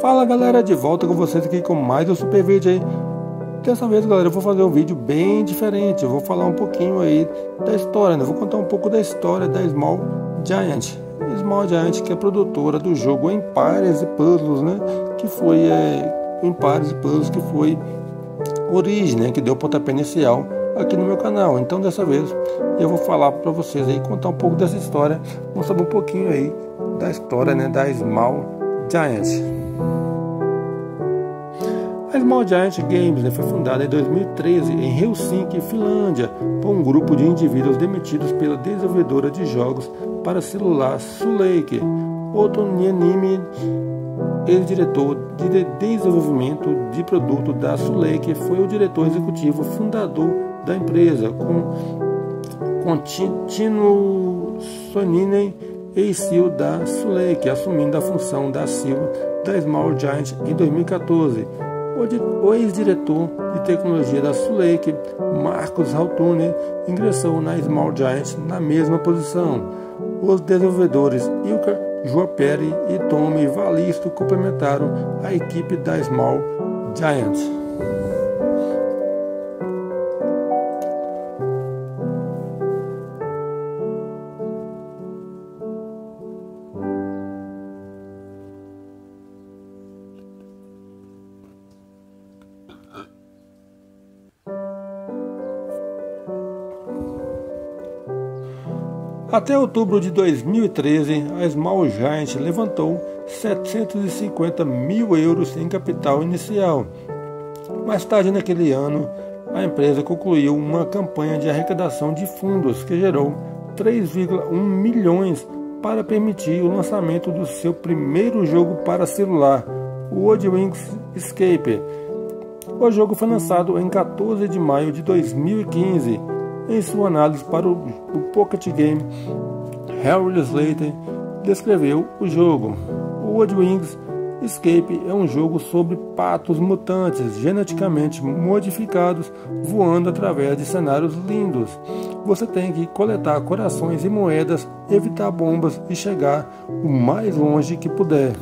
Fala galera, de volta com vocês aqui com mais um super vídeo aí. Dessa vez galera, eu vou fazer um vídeo bem diferente. Eu vou falar um pouquinho aí da história, né? vou contar um pouco da história da Small Giant. Small Giant que é produtora do jogo Empires e Puzzles, né? Que foi é, Empires e Puzzles que foi origem, né? Que deu pontapé inicial aqui no meu canal. Então dessa vez eu vou falar para vocês aí, contar um pouco dessa história, mostrar um pouquinho aí da história, né? Da Small Giant. A Small Giant Games né, foi fundada em 2013 em Helsinki, Finlândia, por um grupo de indivíduos demitidos pela desenvolvedora de jogos para celular Suleike. Otto Nianimi, ex-diretor de desenvolvimento de produto da Suleike, foi o diretor executivo fundador da empresa, com, com Tino Soninen, ex-CEO da Suleike, assumindo a função da CEO da Small Giant em 2014 o ex-diretor de tecnologia da Suleik, Marcos Haltune, ingressou na Small Giant na mesma posição. Os desenvolvedores Ilka Joaperi e Tommy Valisto complementaram a equipe da Small Giant. Até outubro de 2013, a Small Giant levantou 750 mil euros em capital inicial. Mais tarde naquele ano, a empresa concluiu uma campanha de arrecadação de fundos que gerou 3,1 milhões para permitir o lançamento do seu primeiro jogo para celular, o Odd Wings Escape. O jogo foi lançado em 14 de maio de 2015 em sua análise para o, Pocket Game, Harry Slater descreveu o jogo. O Wood Wings Escape é um jogo sobre patos mutantes geneticamente modificados voando através de cenários lindos. Você tem que coletar corações e moedas, evitar bombas e chegar o mais longe que puder.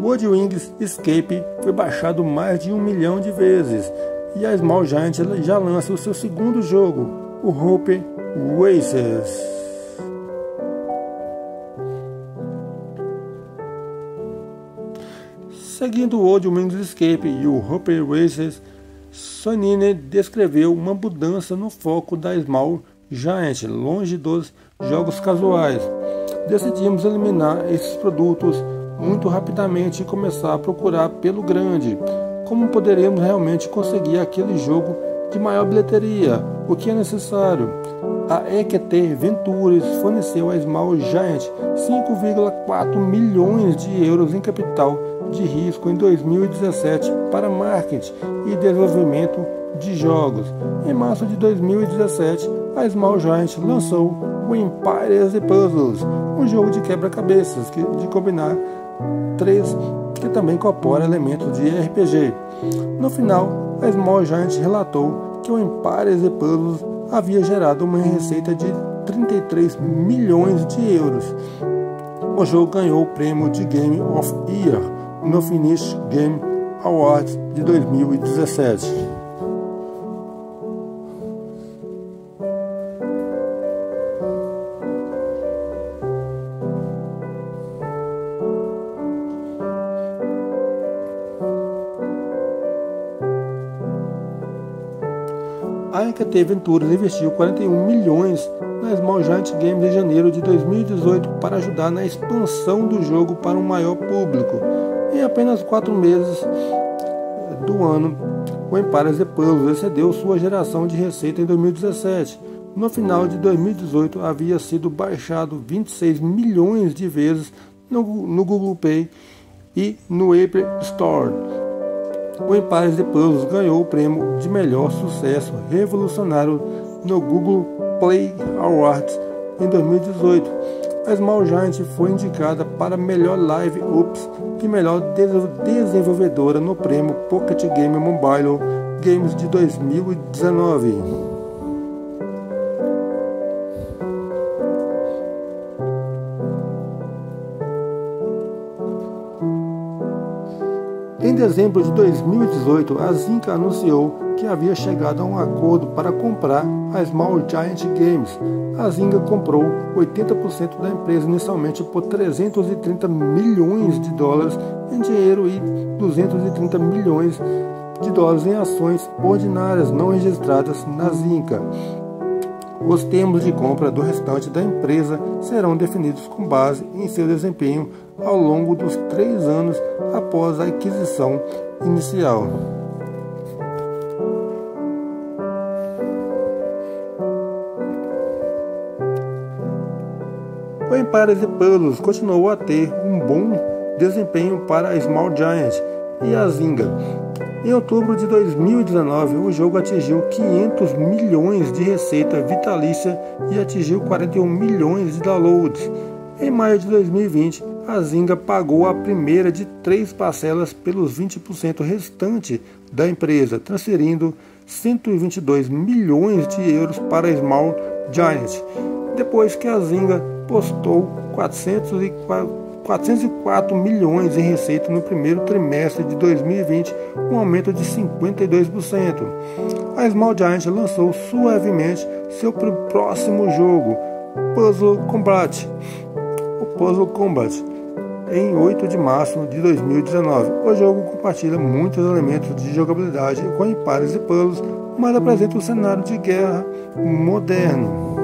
Wood Wings Escape foi baixado mais de um milhão de vezes e a Small Giant já lança o seu segundo jogo, o Hope Races. Seguindo o Old Wings Escape e o Hope Races, Sonine descreveu uma mudança no foco da Small Giant, longe dos jogos casuais. Decidimos eliminar esses produtos muito rapidamente e começar a procurar pelo grande. Como poderemos realmente conseguir aquele jogo de maior bilheteria? O que é necessário? A EQT Ventures forneceu a Small Giant 5,4 milhões de euros em capital de risco em 2017 para marketing e desenvolvimento de jogos. Em março de 2017, a Small Giant lançou o Empires and Puzzles, um jogo de quebra-cabeças de combinar 3, que também incorpora elementos de RPG. No final, a Small Giant relatou que o Empires e Puzzles havia gerado uma receita de 33 milhões de euros. O jogo ganhou o prêmio de Game of Year no Finnish Game Awards de 2017. A NKT Ventures investiu 41 milhões na Small Giant Games em janeiro de 2018 para ajudar na expansão do jogo para um maior público. Em apenas quatro meses do ano, o Empires The Puzzles excedeu sua geração de receita em 2017. No final de 2018, havia sido baixado 26 milhões de vezes no, no Google Play e no Apple Store o Empires de Puzzles ganhou o prêmio de melhor sucesso revolucionário no Google Play Awards em 2018. a Small Giant foi indicada para melhor live ops e melhor desenvolvedora no prêmio Pocket Game Mobile Games de 2019. Em dezembro de 2018, a Zynga anunciou que havia chegado a um acordo para comprar a Small Giant Games. A Zynga comprou 80% da empresa inicialmente por 330 milhões de dólares em dinheiro e 230 milhões de dólares em ações ordinárias não registradas na Zynga. Os termos de compra do restante da empresa serão definidos com base em seu desempenho ao longo dos três anos após a aquisição inicial. O Empires Puzzles continuou a ter um bom desempenho para a Small Giant e a Zynga. Em outubro de 2019, o jogo atingiu 500 milhões de receita vitalícia e atingiu 41 milhões de downloads. Em maio de 2020, a Zynga pagou a primeira de três parcelas pelos 20% restante da empresa, transferindo 122 milhões de euros para a Small Giant, depois que a Zynga postou 404 milhões em receita no primeiro trimestre de 2020, um aumento de 52%. A Small Giant lançou suavemente seu próximo jogo, Puzzle Combat. O Puzzle Combat em 8 de março de 2019. O jogo compartilha muitos elementos de jogabilidade com impares e puzzles, mas apresenta um cenário de guerra moderno.